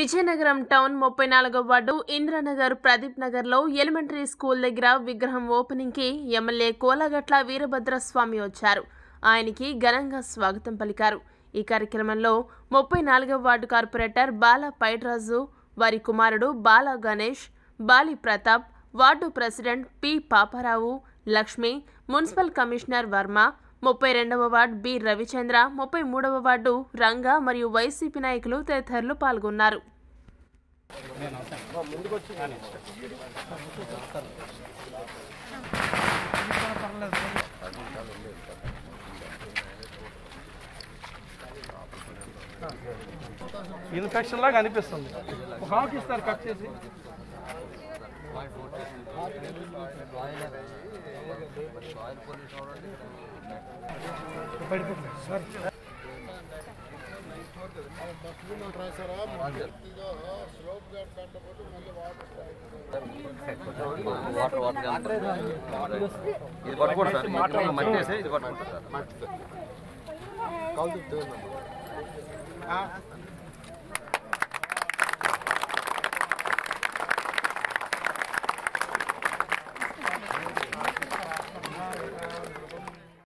Vizianagaram town ముప్పై నాలుగో ward Indranagar Pradeep నగర్లో ఎలిమెంటరీ స్కూల్ దగ్గర విగ్రహం ఓపెనింగ్కి ఎమ్మెల్యే కోలగట్ల వీరభద్రస్వామి వచ్చారు. ఆయనకి ఘనంగా స్వాగతం పలికారు. ఈ కార్యక్రమంలో ముప్పై నాలుగవ వార్డు కార్పొరేటర్ బాల పైడ్రాజు వారి కుమారుడు Bala Ganesh Bali Pratap ward president P Paparao Lakshmi municipal commissioner Varma ముప్పై రెండవ వార్డు బి రవిచంద్ర ముప్పై మూడవ వార్డు రంగా మరియు వైసీపీ నాయకులు తదితరులు పాల్గొన్నారు. ఇన్ఫెక్షన్ లాగా అనిపిస్తుంది. ఒక ఇస్తారు కట్ చేసి. వాటర్ వాటర్ ఇది పట్టుకోండి సార్ ఇది మట్టి వేసి ఇది పట్టుకుంటారు సార్